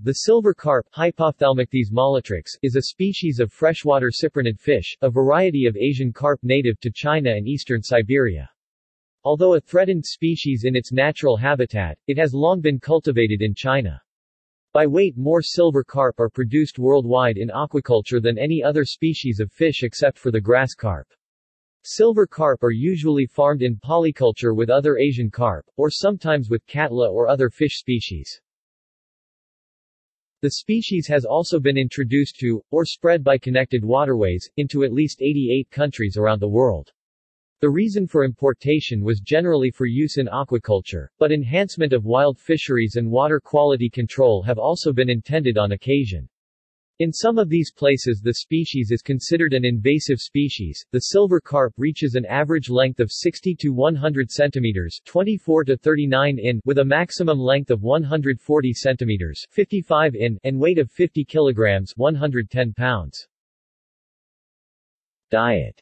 The silver carp Hypophthalmichthys molitrix, is a species of freshwater cyprinid fish, a variety of Asian carp native to China and eastern Siberia. Although a threatened species in its natural habitat, it has long been cultivated in China. By weight more silver carp are produced worldwide in aquaculture than any other species of fish except for the grass carp. Silver carp are usually farmed in polyculture with other Asian carp, or sometimes with catla or other fish species. The species has also been introduced to, or spread by connected waterways, into at least 88 countries around the world. The reason for importation was generally for use in aquaculture, but enhancement of wild fisheries and water quality control have also been intended on occasion. In some of these places the species is considered an invasive species. The silver carp reaches an average length of 60 to 100 centimeters, 24 to 39 in, with a maximum length of 140 centimeters, 55 in, and weight of 50 kilograms, 110 pounds. Diet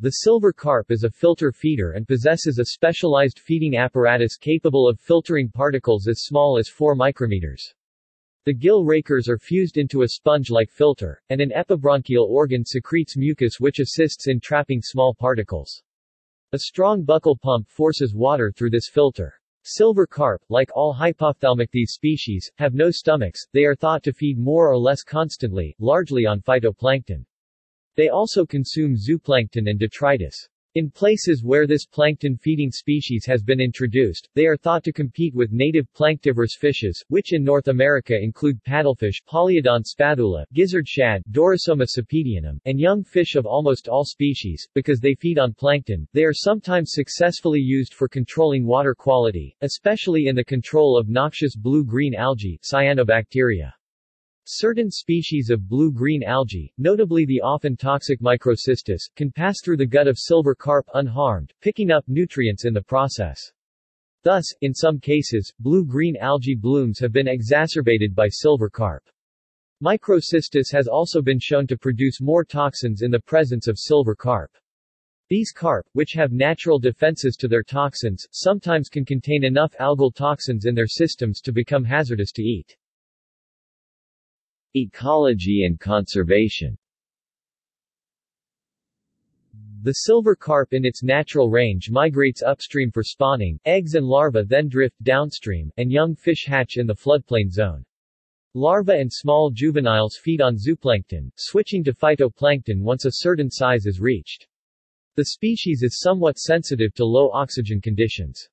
The silver carp is a filter feeder and possesses a specialized feeding apparatus capable of filtering particles as small as 4 micrometers. The gill rakers are fused into a sponge-like filter, and an epibronchial organ secretes mucus which assists in trapping small particles. A strong buccal pump forces water through this filter. Silver carp, like all hypophthalmichthys species, have no stomachs, they are thought to feed more or less constantly, largely on phytoplankton. They also consume zooplankton and detritus. In places where this plankton-feeding species has been introduced, they are thought to compete with native planktivorous fishes, which in North America include paddlefish Polyodon spathula, gizzard shad Dorosoma cepedianum, and young fish of almost all species, because they feed on plankton. They are sometimes successfully used for controlling water quality, especially in the control of noxious blue-green algae cyanobacteria. Certain species of blue-green algae, notably the often toxic microcystis, can pass through the gut of silver carp unharmed, picking up nutrients in the process. Thus, in some cases, blue-green algae blooms have been exacerbated by silver carp. Microcystis has also been shown to produce more toxins in the presence of silver carp. These carp, which have natural defenses to their toxins, sometimes can contain enough algal toxins in their systems to become hazardous to eat. Ecology and conservation The silver carp in its natural range migrates upstream for spawning, eggs and larvae then drift downstream, and young fish hatch in the floodplain zone. Larvae and small juveniles feed on zooplankton, switching to phytoplankton once a certain size is reached. The species is somewhat sensitive to low oxygen conditions.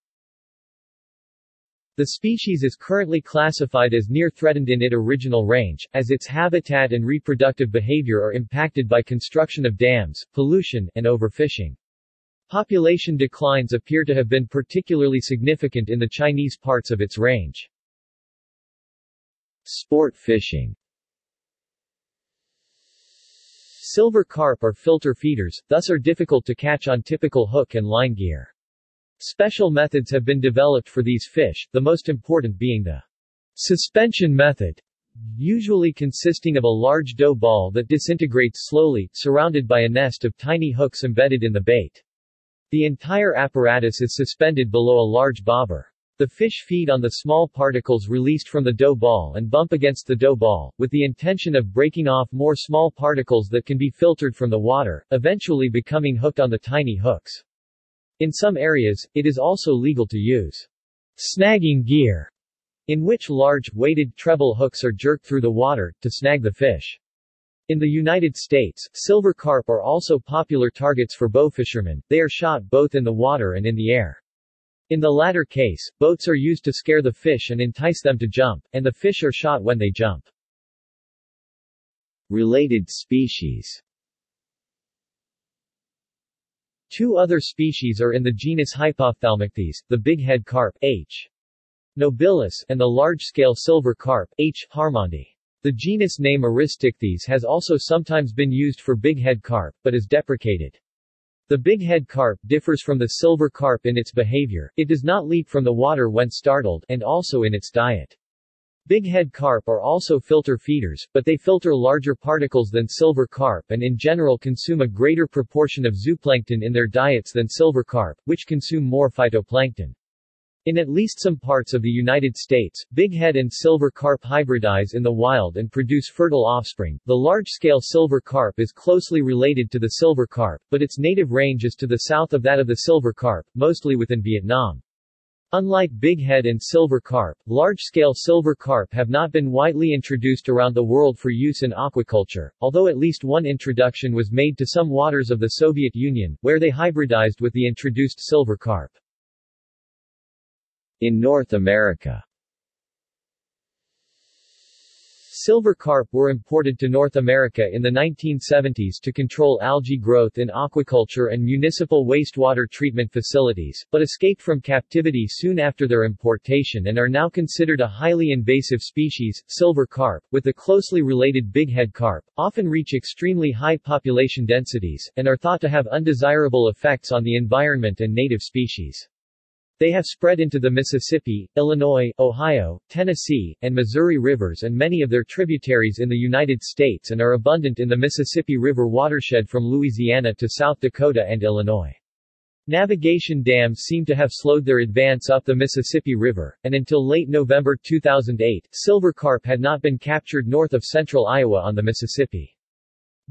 The species is currently classified as near threatened in its original range, as its habitat and reproductive behavior are impacted by construction of dams, pollution, and overfishing. Population declines appear to have been particularly significant in the Chinese parts of its range. Sport fishing Silver carp are filter feeders, thus are difficult to catch on typical hook and line gear. Special methods have been developed for these fish, the most important being the suspension method, usually consisting of a large dough ball that disintegrates slowly, surrounded by a nest of tiny hooks embedded in the bait. The entire apparatus is suspended below a large bobber. The fish feed on the small particles released from the dough ball and bump against the dough ball, with the intention of breaking off more small particles that can be filtered from the water, eventually becoming hooked on the tiny hooks. In some areas, it is also legal to use snagging gear, in which large, weighted treble hooks are jerked through the water, to snag the fish. In the United States, silver carp are also popular targets for bow fishermen, they are shot both in the water and in the air. In the latter case, boats are used to scare the fish and entice them to jump, and the fish are shot when they jump. Related species Two other species are in the genus Hypophthalmichthys, the bighead carp H. nobilis and the large-scale silver carp H. harmandi. The genus name Aristichthys has also sometimes been used for bighead carp, but is deprecated. The bighead carp differs from the silver carp in its behavior, it does not leap from the water when startled, and also in its diet. Bighead carp are also filter feeders, but they filter larger particles than silver carp and in general consume a greater proportion of zooplankton in their diets than silver carp, which consume more phytoplankton. In at least some parts of the United States, bighead and silver carp hybridize in the wild and produce fertile offspring. The large-scale silver carp is closely related to the silver carp, but its native range is to the south of that of the silver carp, mostly within Vietnam. Unlike bighead and silver carp, large-scale silver carp have not been widely introduced around the world for use in aquaculture, although at least one introduction was made to some waters of the Soviet Union, where they hybridized with the introduced silver carp. In North America Silver carp were imported to North America in the 1970s to control algae growth in aquaculture and municipal wastewater treatment facilities, but escaped from captivity soon after their importation and are now considered a highly invasive species. Silver carp, with the closely related bighead carp, often reach extremely high population densities, and are thought to have undesirable effects on the environment and native species. They have spread into the Mississippi, Illinois, Ohio, Tennessee, and Missouri rivers and many of their tributaries in the United States and are abundant in the Mississippi River watershed from Louisiana to South Dakota and Illinois. Navigation dams seem to have slowed their advance up the Mississippi River, and until late November 2008, silver carp had not been captured north of central Iowa on the Mississippi.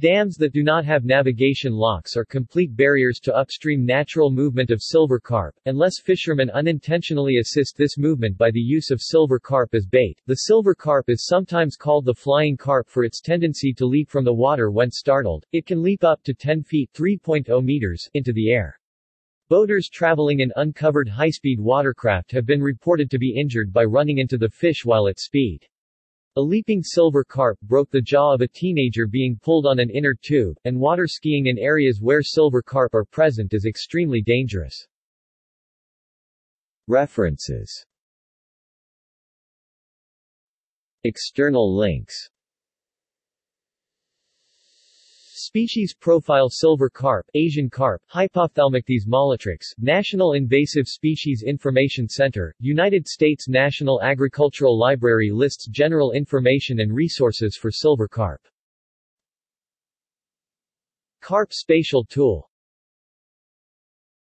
Dams that do not have navigation locks are complete barriers to upstream natural movement of silver carp, unless fishermen unintentionally assist this movement by the use of silver carp as bait. The silver carp is sometimes called the flying carp for its tendency to leap from the water when startled. It can leap up to 10 feet 3.0 meters into the air. Boaters traveling in uncovered high-speed watercraft have been reported to be injured by running into the fish while at speed. A leaping silver carp broke the jaw of a teenager being pulled on an inner tube, and water skiing in areas where silver carp are present is extremely dangerous. References External links Species profile silver carp, Asian carp, Hypophthalmichthys molitrix, National Invasive Species Information Center, United States National Agricultural Library lists general information and resources for silver carp. Carp Spatial Tool